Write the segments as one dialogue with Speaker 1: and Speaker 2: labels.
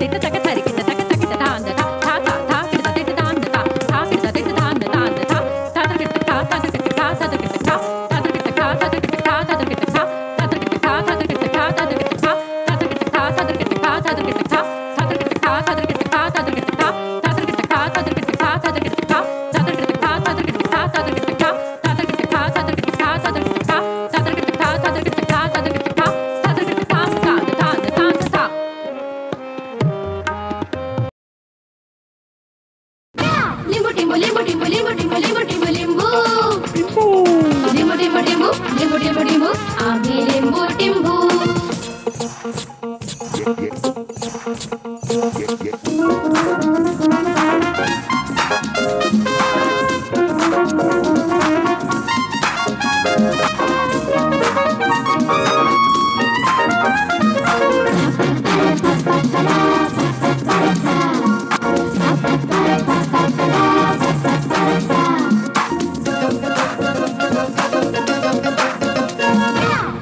Speaker 1: తిట్టు తగ్గ తరిగి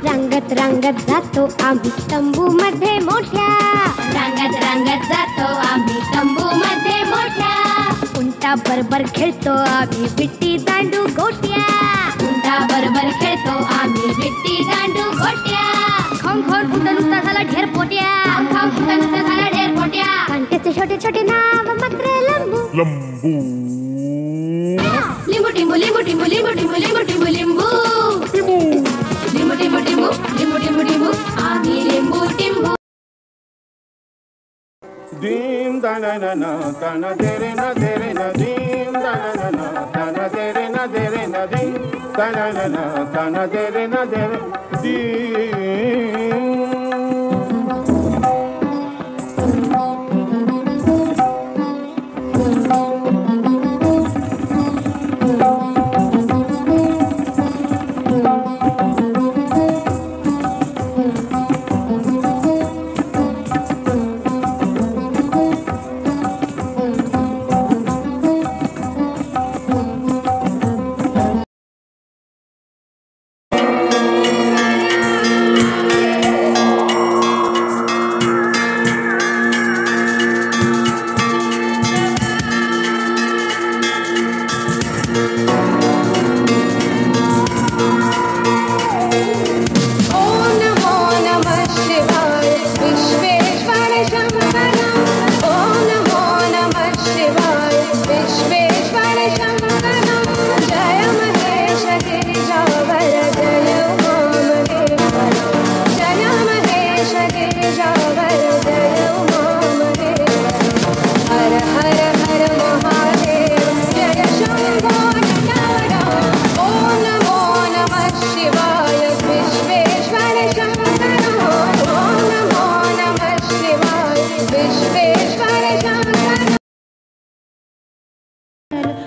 Speaker 2: रंगत रंगत जातो आम्ही तंबू मध्ये मोठ्या
Speaker 3: रंगत रंगत जातो आम्ही तंबू मध्ये मोठ्या
Speaker 2: उंटा खेल खेळतो आम्ही विट्टी दांडू गोट्या।
Speaker 3: उंटा खेल खेळतो आम्ही विट्टी दांडू गोट्या। खोंग खोंग कुठं नुसता झाला ढेर पोट्या। खाऊ खाऊ कुठं नुसतं झाला ढेर पोट्या।
Speaker 2: कांट्याचे छोटे छोटे नाव मात्र लंबू। लिंबू।
Speaker 3: Dim da na na na da na de re na de re na dim da na na na da na de re na de re na dim da na na na da na de re na de re dim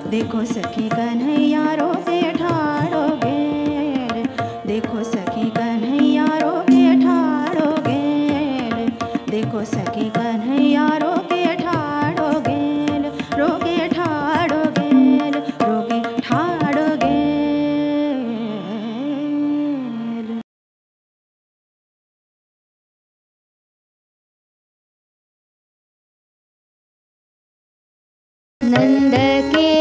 Speaker 4: देखो सखी कन्हैया रोके ठाड़ोगे। देखो सखी कन्हैया रोके ठाड़ोगे। देखो सखी कन्हैया रोके ठाड़ोगे। रोके ठाड़ोगे रोके ठाड़ोगे।
Speaker 5: नंद के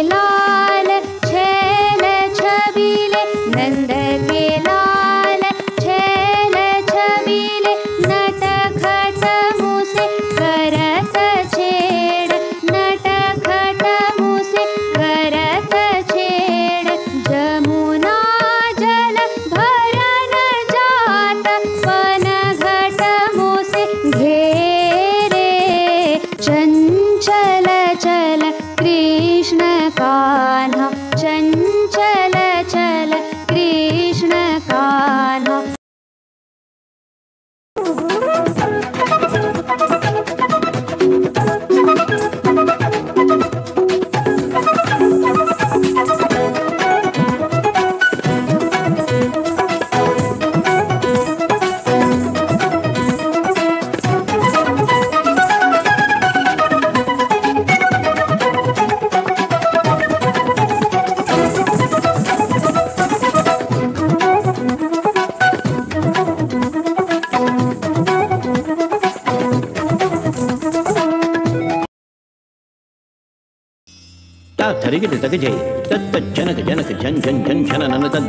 Speaker 6: थरिगिटतक जय तत्त जनक जनक झन झन झन झन नन तन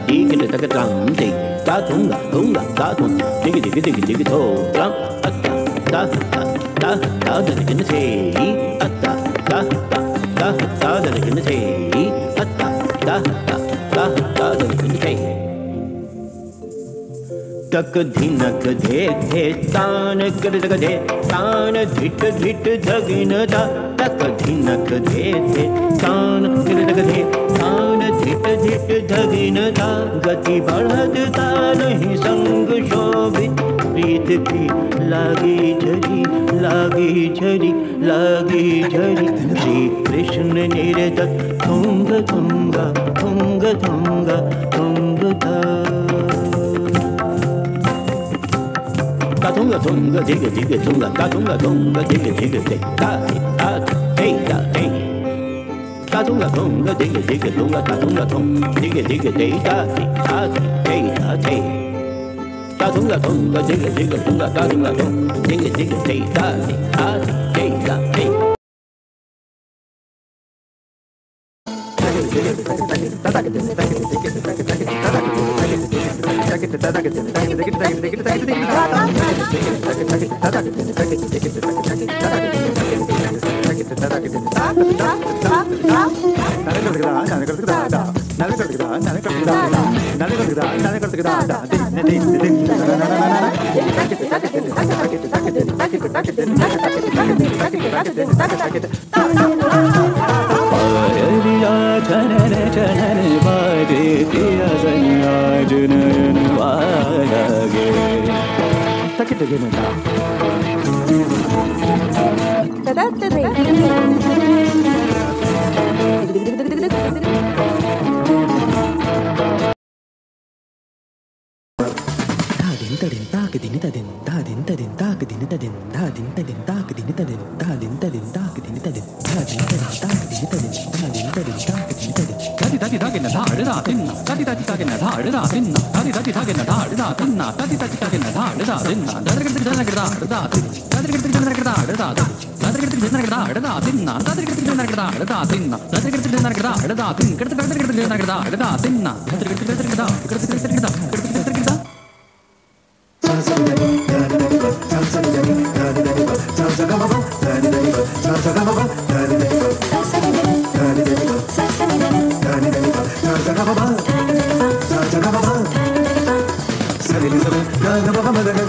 Speaker 6: तक ताम ते ता तुंगा तुंगा ता तुंग दिग दिग दिग दिग थो ताम अत्ता ता ता ता ता दरगिन से अत्ता ता ता ता ता दरगिन से अत्ता ता ता ता ता दरगिन से तक धिनक धे धे, तान कर धे, तान, धिट धिट, धगिन दा। तक धिनक धे धे तान कर धे तान धिट धिट धगिन दा, गति बढ़त नहीं संग शोभित प्रीत की लागी झरी लागी झरी लागी झरी। Shri Krishna निर्दत 嘿呀嘿，哒咚啦咚啦，滴个滴个咚啦，哒咚啦咚，滴个滴个滴哒滴哒滴，嘿呀嘿，哒咚啦咚啦，滴个滴个咚啦，哒咚啦咚，滴个滴个滴哒滴哒滴，嘿呀嘿。
Speaker 7: Thank you. Da
Speaker 6: da da da da
Speaker 8: デネタデンダーデネタデンダークデネタデンダーデネタデンダークデネタデンダーデネタデンダークデネタデンダーデネタデンダークデネタデン
Speaker 9: ダデダデダゲナダールダーテンナダデダデダゲナダールダーテンナダデダデダゲナダールダーテンナダデダデダゲナダールダーテンナダデダデダゲナダールダーテンナダデダデダゲナダールダーテンナ
Speaker 8: Thank you.